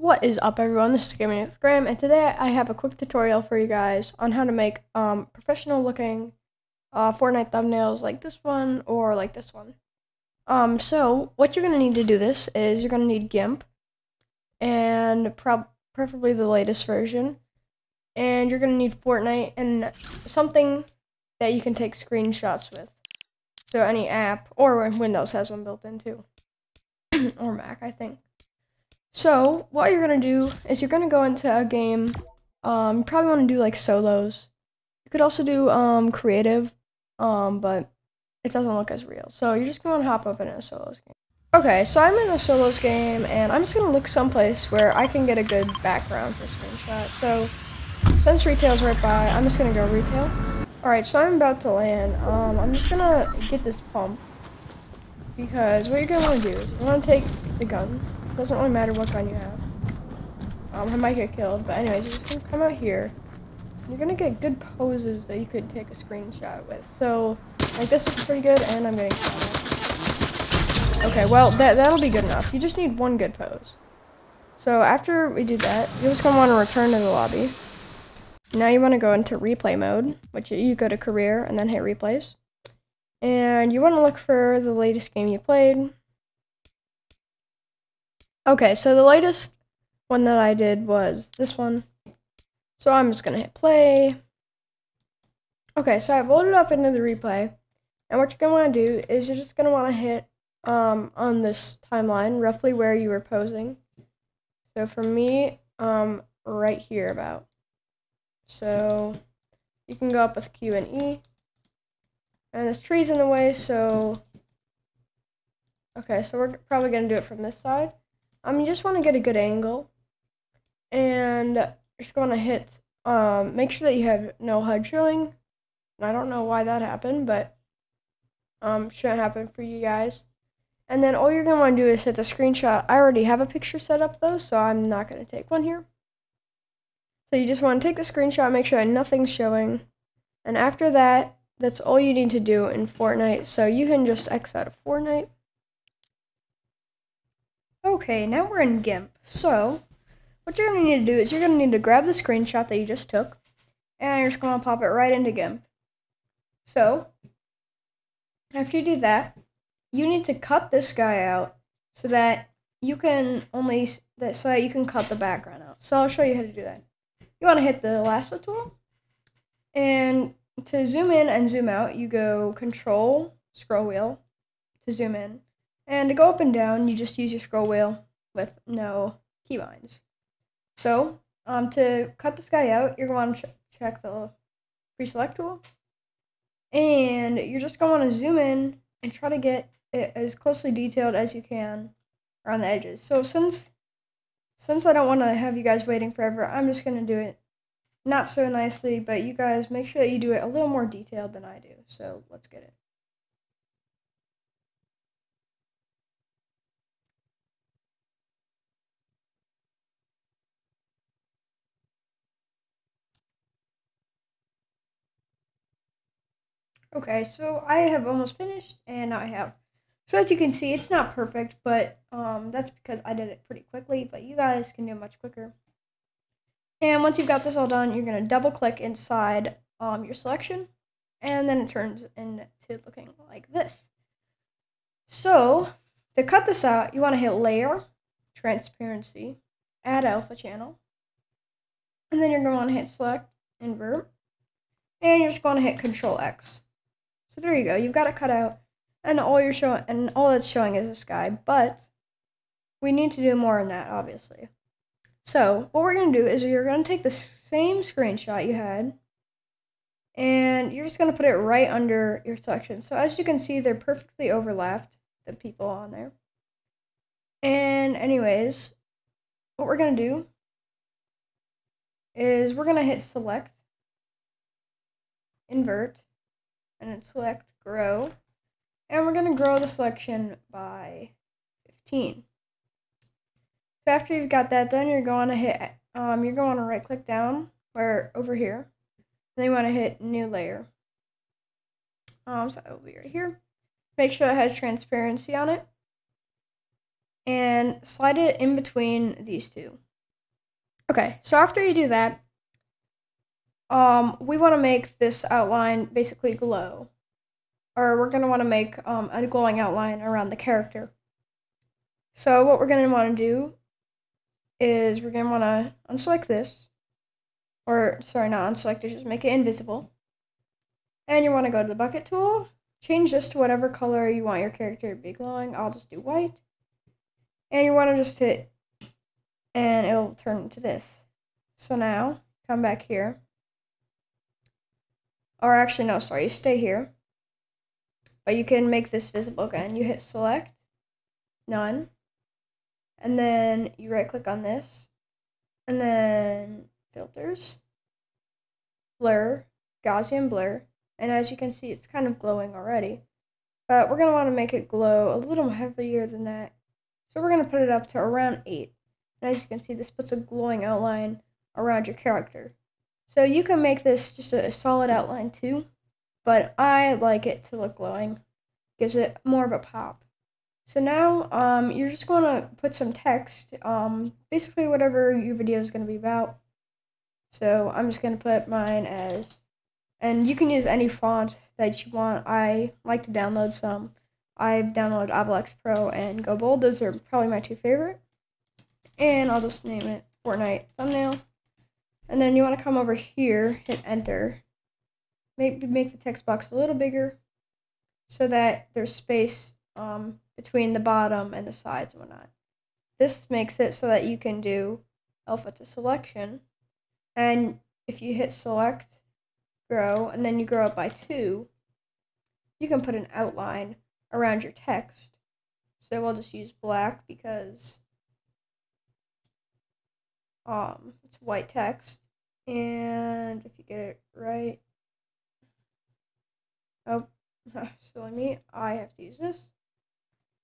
What is up everyone, this is Gaming with Graham, and today I have a quick tutorial for you guys on how to make um, professional looking uh, Fortnite thumbnails like this one or like this one. Um, so, what you're going to need to do this is you're going to need GIMP, and preferably the latest version, and you're going to need Fortnite and something that you can take screenshots with. So any app, or Windows has one built in too, or Mac I think. So, what you're going to do is you're going to go into a game. Um, you probably want to do like solos. You could also do um, creative, um, but it doesn't look as real. So, you're just going to hop up in a solos game. Okay, so I'm in a solos game, and I'm just going to look someplace where I can get a good background for screenshot. So, since retail's right by, I'm just going to go retail. Alright, so I'm about to land. Um, I'm just going to get this pump. Because what you're going to want to do is you want to take the gun doesn't really matter what gun you have. Um, I might get killed, but anyways, you're just gonna come out here. You're gonna get good poses that you could take a screenshot with. So, like this looks pretty good, and I'm getting shot Okay, well, that, that'll be good enough. You just need one good pose. So after we do that, you're just gonna wanna return to the lobby. Now you wanna go into replay mode, which you go to career and then hit replays. And you wanna look for the latest game you played. Okay, so the latest one that I did was this one. So I'm just going to hit play. Okay, so I've loaded up into the replay. And what you're going to want to do is you're just going to want to hit um, on this timeline, roughly where you were posing. So for me, um, right here about. So you can go up with Q and E. And this tree's in the way, so... Okay, so we're probably going to do it from this side. Um, you just want to get a good angle, and just going to hit, um, make sure that you have no HUD showing. I don't know why that happened, but, um, shouldn't happen for you guys. And then all you're going to want to do is hit the screenshot. I already have a picture set up, though, so I'm not going to take one here. So you just want to take the screenshot, make sure that nothing's showing. And after that, that's all you need to do in Fortnite. So you can just X out of Fortnite. Okay, now we're in GIMP. So, what you're going to need to do is you're going to need to grab the screenshot that you just took, and you're just going to pop it right into GIMP. So, after you do that, you need to cut this guy out so that you can only that so that you can cut the background out. So I'll show you how to do that. You want to hit the lasso tool, and to zoom in and zoom out, you go Control scroll wheel to zoom in. And to go up and down, you just use your scroll wheel with no keybinds. So, um, to cut this guy out, you're going to ch check the free select tool. And you're just going to want to zoom in and try to get it as closely detailed as you can around the edges. So since since I don't want to have you guys waiting forever, I'm just going to do it not so nicely, but you guys make sure that you do it a little more detailed than I do. So let's get it. Okay, so I have almost finished, and I have. So as you can see, it's not perfect, but um, that's because I did it pretty quickly, but you guys can do it much quicker. And once you've got this all done, you're going to double click inside um, your selection, and then it turns into looking like this. So, to cut this out, you want to hit Layer, Transparency, Add Alpha Channel, and then you're going to want to hit Select, Invert, and you're just going to hit Control X. So there you go. You've got it cut out, and all you're showing, and all that's showing is the sky. But we need to do more than that, obviously. So what we're gonna do is you're gonna take the same screenshot you had, and you're just gonna put it right under your selection. So as you can see, they're perfectly overlapped. The people on there. And anyways, what we're gonna do is we're gonna hit select, invert, and then select grow. And we're going to grow the selection by 15. So after you've got that done, you're going to hit, um, you're going to right click down where over here. Then you want to hit new layer. Um, so it'll be right here. Make sure it has transparency on it. And slide it in between these two. Okay, so after you do that, um, we want to make this outline basically glow. Or we're going to want to make um, a glowing outline around the character. So what we're going to want to do is we're going to want to unselect this. Or, sorry, not unselect it, just make it invisible. And you want to go to the bucket tool, change this to whatever color you want your character to be glowing. I'll just do white. And you want to just hit, and it'll turn into this. So now, come back here. Or actually, no, sorry, you stay here. But you can make this visible again. You hit select, none. And then you right click on this. And then filters, blur, Gaussian blur. And as you can see, it's kind of glowing already. But we're going to want to make it glow a little heavier than that. So we're going to put it up to around 8. And as you can see, this puts a glowing outline around your character. So you can make this just a solid outline too, but I like it to look glowing. Gives it more of a pop. So now um, you're just going to put some text, um, basically whatever your video is going to be about. So I'm just going to put mine as, and you can use any font that you want. I like to download some. I've downloaded Obelix Pro and Gobold. Those are probably my two favorite. And I'll just name it Fortnite thumbnail. And then you want to come over here, hit enter. Maybe make the text box a little bigger so that there's space um, between the bottom and the sides and whatnot. This makes it so that you can do alpha to selection. And if you hit select, grow, and then you grow it by two, you can put an outline around your text. So we'll just use black because um, it's white text. And if you get it right, oh, silly me, I have to use this.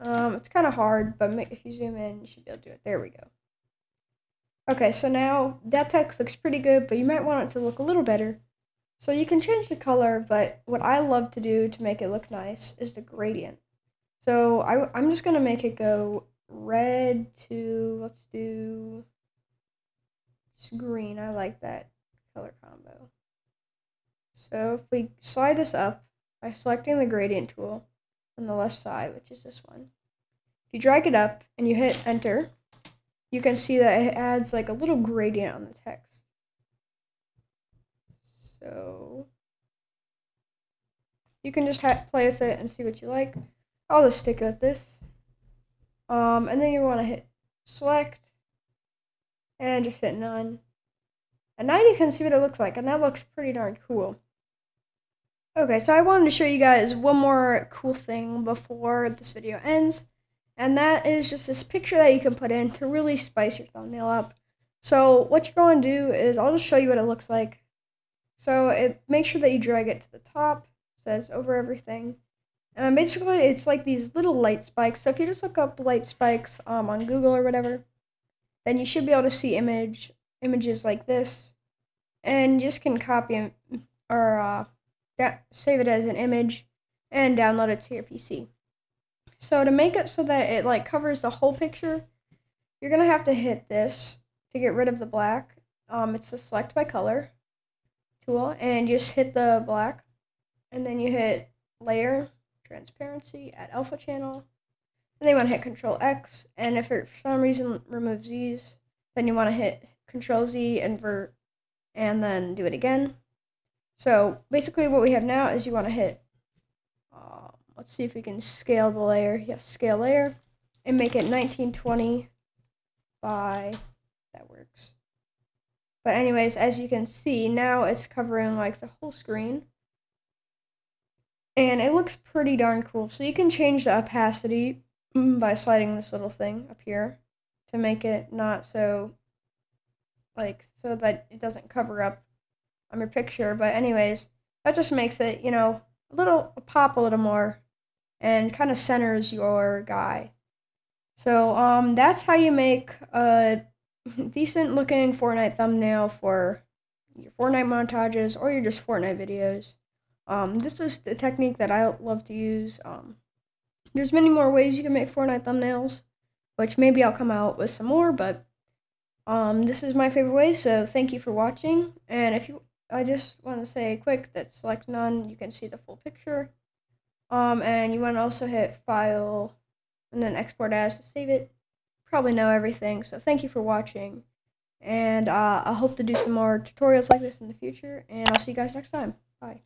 Um, it's kind of hard, but if you zoom in, you should be able to do it. There we go. Okay, so now that text looks pretty good, but you might want it to look a little better. So you can change the color, but what I love to do to make it look nice is the gradient. So I, I'm just going to make it go red to, let's do just green. I like that color combo. So if we slide this up by selecting the gradient tool on the left side, which is this one, if you drag it up and you hit enter, you can see that it adds like a little gradient on the text. So you can just play with it and see what you like. I'll just stick with this. Um, and then you want to hit select and just hit none. And now you can see what it looks like, and that looks pretty darn cool. Okay, so I wanted to show you guys one more cool thing before this video ends, and that is just this picture that you can put in to really spice your thumbnail up. So what you're going to do is, I'll just show you what it looks like. So it make sure that you drag it to the top, says over everything. And basically, it's like these little light spikes. So if you just look up light spikes um, on Google or whatever, then you should be able to see image images like this, and you just can copy or uh, save it as an image and download it to your PC. So to make it so that it like covers the whole picture, you're gonna have to hit this to get rid of the black. Um, it's the select by color tool, and just hit the black, and then you hit layer, transparency, add alpha channel, and then you want to hit Control X, and if it for some reason removes these, then you want to hit Control Z, invert, and then do it again. So basically what we have now is you want to hit, uh, let's see if we can scale the layer. Yes, scale layer, and make it 1920 by, that works. But anyways, as you can see, now it's covering like the whole screen and it looks pretty darn cool. So you can change the opacity by sliding this little thing up here to make it not so like so that it doesn't cover up on your picture. But anyways, that just makes it, you know, a little pop a little more and kind of centers your guy. So um that's how you make a decent looking Fortnite thumbnail for your Fortnite montages or your just Fortnite videos. Um, this is the technique that I love to use. Um, there's many more ways you can make Fortnite thumbnails, which maybe I'll come out with some more, but Um, this is my favorite way, so thank you for watching. And if you, I just want to say quick that select none, you can see the full picture. Um, and you want to also hit file and then export as to save it. Probably know everything, so thank you for watching. And uh, I hope to do some more tutorials like this in the future, and I'll see you guys next time. Bye.